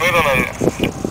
Выдано.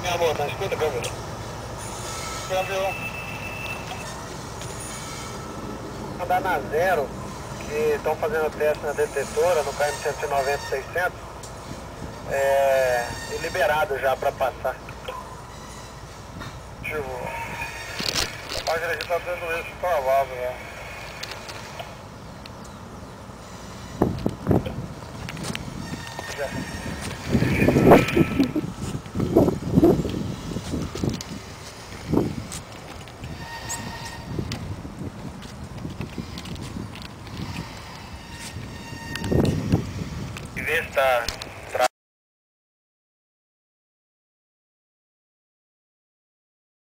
Minha tá escuta, câmera. Câmbio. Andar na zero, que estão fazendo teste na detetora, no KM 190 600, é e liberado já para passar. Tipo, a página aqui tá dando isso pra válvula. né? Já. de